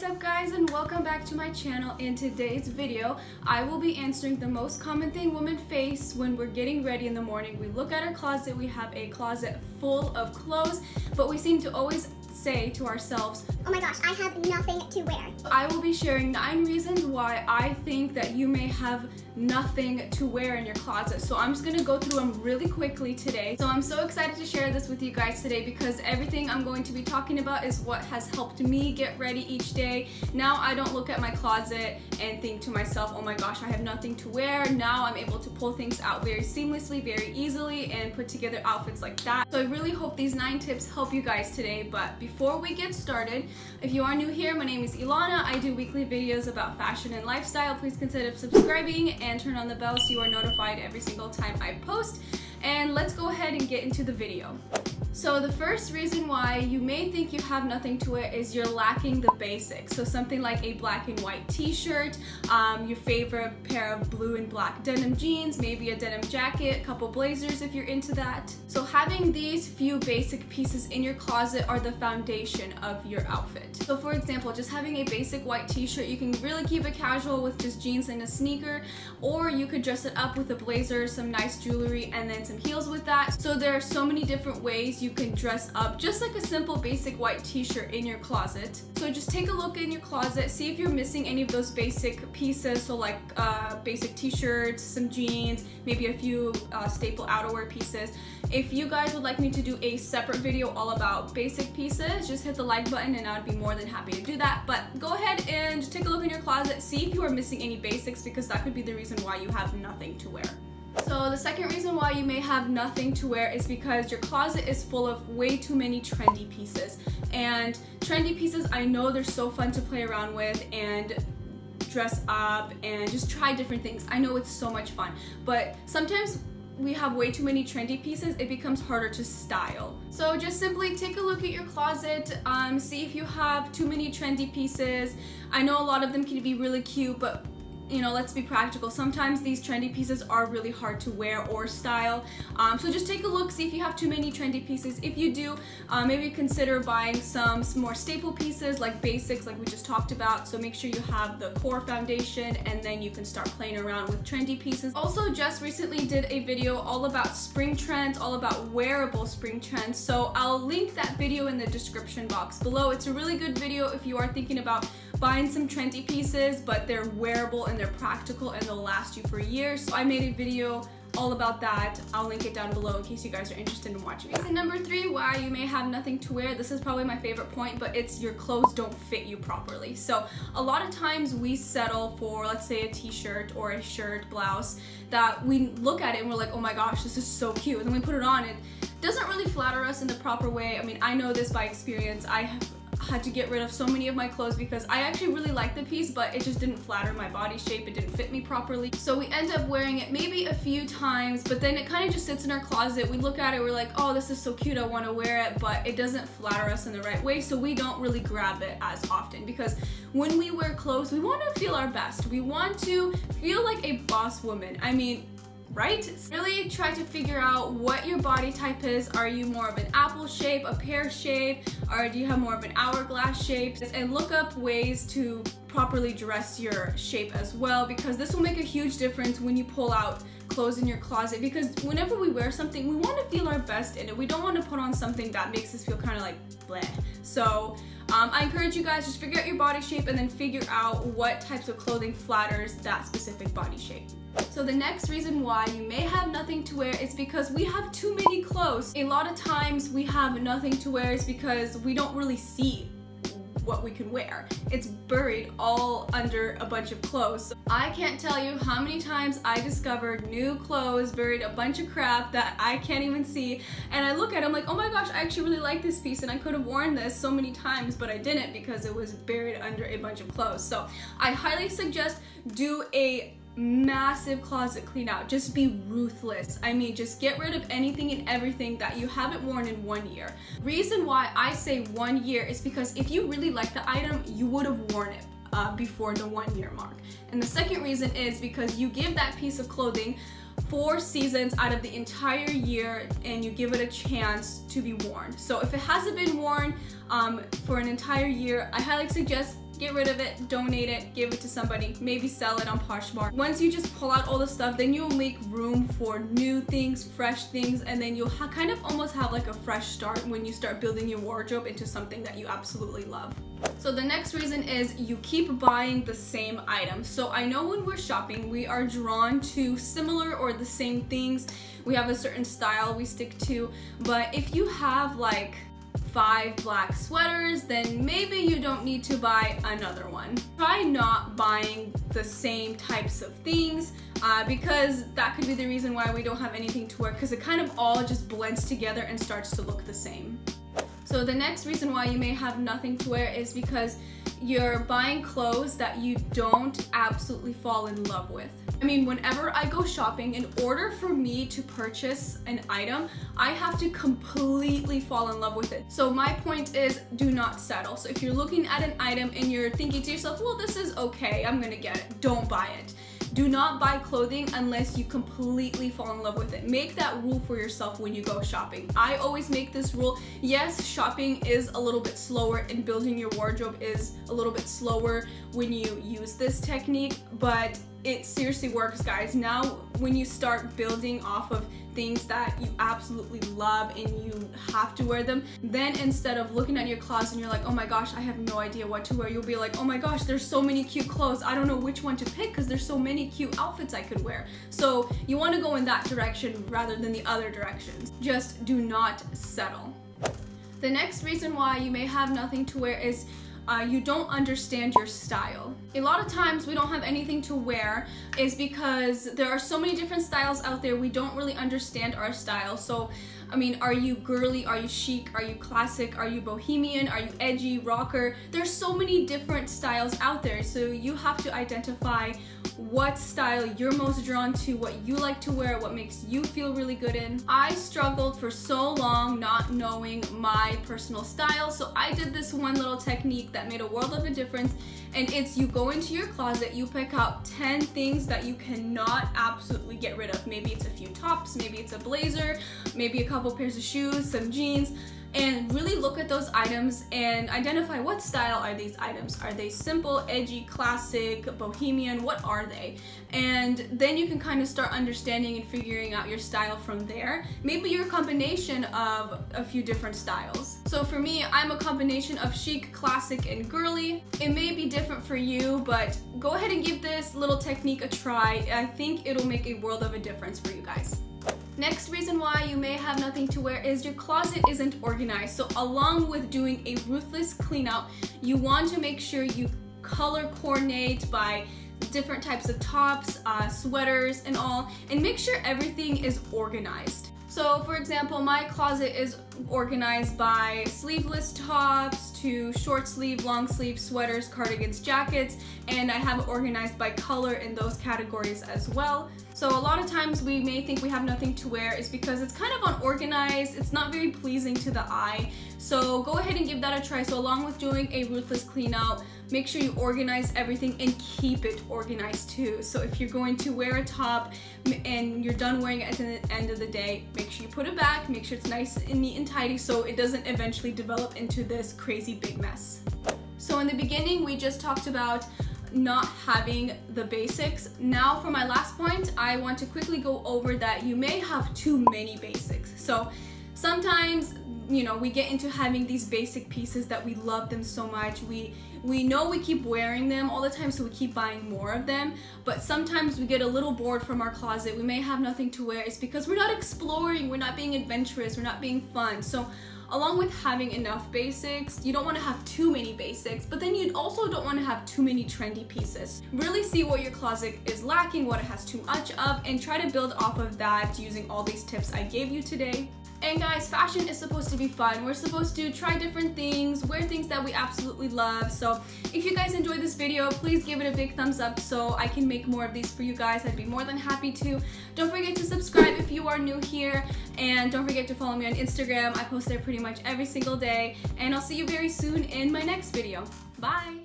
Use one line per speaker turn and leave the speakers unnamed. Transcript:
What's up guys and welcome back to my channel. In today's video, I will be answering the most common thing women face when we're getting ready in the morning. We look at our closet, we have a closet full of clothes, but we seem to always say to ourselves,
Oh my gosh, I have nothing to wear.
I will be sharing nine reasons why I think that you may have nothing to wear in your closet. So I'm just gonna go through them really quickly today. So I'm so excited to share this with you guys today because everything I'm going to be talking about is what has helped me get ready each day. Now I don't look at my closet and think to myself, oh my gosh, I have nothing to wear. Now I'm able to pull things out very seamlessly, very easily, and put together outfits like that. So I really hope these nine tips help you guys today. But before we get started, if you are new here, my name is Elana. I do weekly videos about fashion and lifestyle. Please consider subscribing and turn on the bell so you are notified every single time I post. And let's go ahead and get into the video. So the first reason why you may think you have nothing to wear is you're lacking the basics. So something like a black and white t-shirt, um, your favorite pair of blue and black denim jeans, maybe a denim jacket, a couple blazers if you're into that. So having these few basic pieces in your closet are the foundation of your outfit. So for example, just having a basic white t-shirt, you can really keep it casual with just jeans and a sneaker, or you could dress it up with a blazer, some nice jewelry, and then some heels with that. So there are so many different ways you can dress up just like a simple basic white t-shirt in your closet. So just take a look in your closet, see if you're missing any of those basic pieces, so like uh, basic t-shirts, some jeans, maybe a few uh, staple outerwear pieces. If you guys would like me to do a separate video all about basic pieces, just hit the like button and I'd be more than happy to do that. But go ahead and take a look in your closet, see if you are missing any basics because that could be the reason why you have nothing to wear. So the second reason why you may have nothing to wear is because your closet is full of way too many trendy pieces. And trendy pieces, I know they're so fun to play around with and dress up and just try different things. I know it's so much fun, but sometimes we have way too many trendy pieces, it becomes harder to style. So just simply take a look at your closet, um, see if you have too many trendy pieces. I know a lot of them can be really cute, but you know, let's be practical. Sometimes these trendy pieces are really hard to wear or style. Um, so just take a look, see if you have too many trendy pieces. If you do, uh, maybe consider buying some, some more staple pieces like basics like we just talked about. So make sure you have the core foundation and then you can start playing around with trendy pieces. Also just recently did a video all about spring trends, all about wearable spring trends. So I'll link that video in the description box below. It's a really good video if you are thinking about buying some trendy pieces, but they're wearable and they're practical and they'll last you for years. So I made a video all about that. I'll link it down below in case you guys are interested in watching it. And number three, why you may have nothing to wear. This is probably my favorite point, but it's your clothes don't fit you properly. So a lot of times we settle for, let's say a t-shirt or a shirt, blouse, that we look at it and we're like, oh my gosh, this is so cute. And then we put it on and it doesn't really flatter us in the proper way. I mean, I know this by experience. I have had to get rid of so many of my clothes because I actually really liked the piece, but it just didn't flatter my body shape. It didn't fit me properly. So we end up wearing it maybe a few times, but then it kind of just sits in our closet. We look at it, we're like, oh, this is so cute, I want to wear it, but it doesn't flatter us in the right way, so we don't really grab it as often because when we wear clothes, we want to feel our best. We want to feel like a boss woman. I mean, right? Really try to figure out what your body type is. Are you more of an apple shape, a pear shape, or do you have more of an hourglass shape? And look up ways to properly dress your shape as well because this will make a huge difference when you pull out clothes in your closet because whenever we wear something, we want to feel our best in it. We don't want to put on something that makes us feel kind of like bleh. So um, I encourage you guys just figure out your body shape and then figure out what types of clothing flatters that specific body shape. So the next reason why you may have nothing to wear is because we have too many clothes. A lot of times we have nothing to wear is because we don't really see what we can wear. It's buried all under a bunch of clothes. I can't tell you how many times I discovered new clothes buried a bunch of crap that I can't even see and I look at it I'm like oh my gosh I actually really like this piece and I could have worn this so many times but I didn't because it was buried under a bunch of clothes. So I highly suggest do a massive closet clean out. Just be ruthless. I mean, just get rid of anything and everything that you haven't worn in one year. Reason why I say one year is because if you really like the item, you would have worn it. Uh, before the one year mark. And the second reason is because you give that piece of clothing four seasons out of the entire year and you give it a chance to be worn. So if it hasn't been worn um, for an entire year, I highly suggest get rid of it, donate it, give it to somebody, maybe sell it on Poshmark. Once you just pull out all the stuff, then you'll make room for new things, fresh things, and then you'll kind of almost have like a fresh start when you start building your wardrobe into something that you absolutely love. So the next reason is you keep buying the same items. So I know when we're shopping, we are drawn to similar or the same things. We have a certain style we stick to, but if you have like five black sweaters, then maybe you don't need to buy another one. Try not buying the same types of things uh, because that could be the reason why we don't have anything to wear because it kind of all just blends together and starts to look the same. So the next reason why you may have nothing to wear is because you're buying clothes that you don't absolutely fall in love with. I mean, whenever I go shopping, in order for me to purchase an item, I have to completely fall in love with it. So my point is do not settle. So if you're looking at an item and you're thinking to yourself, well, this is okay, I'm gonna get it, don't buy it. Do not buy clothing unless you completely fall in love with it. Make that rule for yourself when you go shopping. I always make this rule. Yes, shopping is a little bit slower and building your wardrobe is a little bit slower when you use this technique, but it seriously works guys. Now when you start building off of things that you absolutely love and you have to wear them, then instead of looking at your closet and you're like, oh my gosh, I have no idea what to wear, you'll be like, oh my gosh, there's so many cute clothes. I don't know which one to pick because there's so many cute outfits I could wear. So you want to go in that direction rather than the other directions. Just do not settle. The next reason why you may have nothing to wear is uh, you don't understand your style. A lot of times we don't have anything to wear is because there are so many different styles out there we don't really understand our style. So I mean, are you girly? Are you chic? Are you classic? Are you bohemian? Are you edgy, rocker? There's so many different styles out there, so you have to identify what style you're most drawn to, what you like to wear, what makes you feel really good in. I struggled for so long not knowing my personal style, so I did this one little technique that made a world of a difference, and it's you go into your closet, you pick out 10 things that you cannot absolutely get rid of. Maybe it's a few tops, maybe it's a blazer, maybe a couple pairs of shoes, some jeans, and really look at those items and identify what style are these items. Are they simple, edgy, classic, bohemian? What are they? And then you can kind of start understanding and figuring out your style from there. Maybe you're a combination of a few different styles. So for me, I'm a combination of chic, classic, and girly. It may be different for you, but go ahead and give this little technique a try. I think it'll make a world of a difference for you guys. Next reason why you may have nothing to wear is your closet isn't organized. So along with doing a ruthless clean out, you want to make sure you color coordinate by different types of tops, uh, sweaters, and all, and make sure everything is organized. So for example, my closet is organized by sleeveless tops to short sleeve, long sleeve sweaters, cardigans, jackets, and I have it organized by color in those categories as well. So a lot of times we may think we have nothing to wear is because it's kind of unorganized, it's not very pleasing to the eye. So go ahead and give that a try. So along with doing a ruthless clean out, make sure you organize everything and keep it organized too. So if you're going to wear a top and you're done wearing it at the end of the day, make sure you put it back, make sure it's nice and neat and tidy so it doesn't eventually develop into this crazy big mess. So in the beginning, we just talked about not having the basics. Now for my last point, I want to quickly go over that you may have too many basics. So sometimes, you know, we get into having these basic pieces that we love them so much. We we know we keep wearing them all the time, so we keep buying more of them. But sometimes we get a little bored from our closet. We may have nothing to wear. It's because we're not exploring, we're not being adventurous, we're not being fun. So along with having enough basics, you don't want to have too many basics, but then you also don't want to have too many trendy pieces. Really see what your closet is lacking, what it has too much of, and try to build off of that using all these tips I gave you today. And guys, fashion is supposed to be fun. We're supposed to try different things, wear things that we absolutely love. So if you guys enjoyed this video, please give it a big thumbs up so I can make more of these for you guys. I'd be more than happy to. Don't forget to subscribe if you are new here. And don't forget to follow me on Instagram. I post there much every single day. And I'll see you very soon in my next video. Bye!